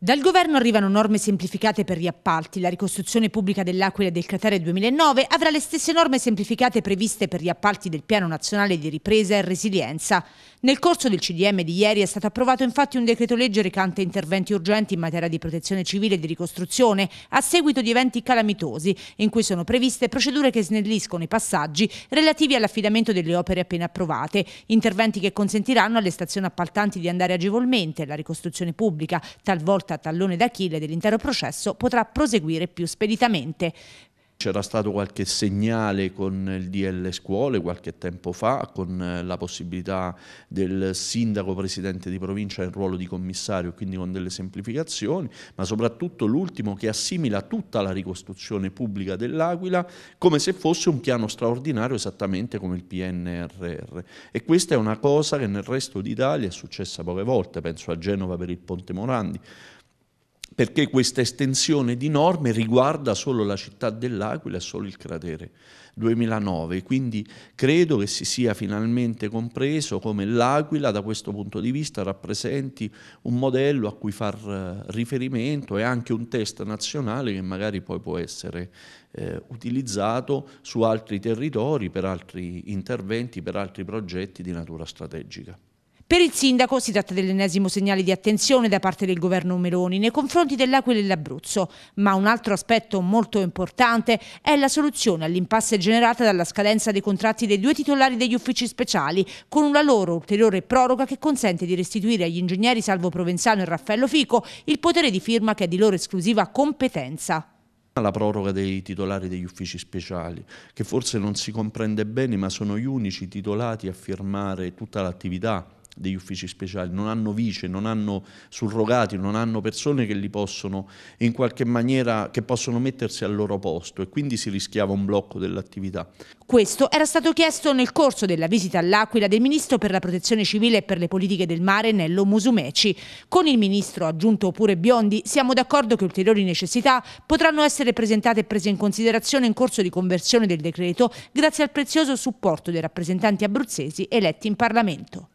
Dal governo arrivano norme semplificate per gli appalti. La ricostruzione pubblica dell'Aquila e del cratere 2009 avrà le stesse norme semplificate previste per gli appalti del Piano Nazionale di Ripresa e Resilienza. Nel corso del CDM di ieri è stato approvato infatti un decreto legge recante interventi urgenti in materia di protezione civile e di ricostruzione a seguito di eventi calamitosi, in cui sono previste procedure che snelliscono i passaggi relativi all'affidamento delle opere appena approvate, interventi che consentiranno alle stazioni appaltanti di andare agevolmente alla ricostruzione pubblica, talvolta volta tallone d'Achille dell'intero processo, potrà proseguire più speditamente. C'era stato qualche segnale con il DL Scuole qualche tempo fa, con eh, la possibilità del sindaco presidente di provincia in ruolo di commissario, quindi con delle semplificazioni, ma soprattutto l'ultimo che assimila tutta la ricostruzione pubblica dell'Aquila come se fosse un piano straordinario esattamente come il PNRR. E questa è una cosa che nel resto d'Italia è successa poche volte, penso a Genova per il Ponte Morandi, perché questa estensione di norme riguarda solo la città dell'Aquila e solo il cratere 2009, quindi credo che si sia finalmente compreso come l'Aquila da questo punto di vista rappresenti un modello a cui far eh, riferimento e anche un test nazionale che magari poi può essere eh, utilizzato su altri territori per altri interventi, per altri progetti di natura strategica. Per il sindaco si tratta dell'ennesimo segnale di attenzione da parte del governo Meloni nei confronti dell'Aquila e dell'Abruzzo, ma un altro aspetto molto importante è la soluzione all'impasse generata dalla scadenza dei contratti dei due titolari degli uffici speciali, con una loro ulteriore proroga che consente di restituire agli ingegneri Salvo Provenzano e Raffaello Fico il potere di firma che è di loro esclusiva competenza. La proroga dei titolari degli uffici speciali, che forse non si comprende bene, ma sono gli unici titolati a firmare tutta l'attività degli uffici speciali, non hanno vice, non hanno surrogati, non hanno persone che li possono in qualche maniera, che possono mettersi al loro posto e quindi si rischiava un blocco dell'attività. Questo era stato chiesto nel corso della visita all'Aquila del Ministro per la Protezione Civile e per le Politiche del Mare Nello Musumeci. Con il Ministro aggiunto pure Biondi siamo d'accordo che ulteriori necessità potranno essere presentate e prese in considerazione in corso di conversione del decreto grazie al prezioso supporto dei rappresentanti abruzzesi eletti in Parlamento.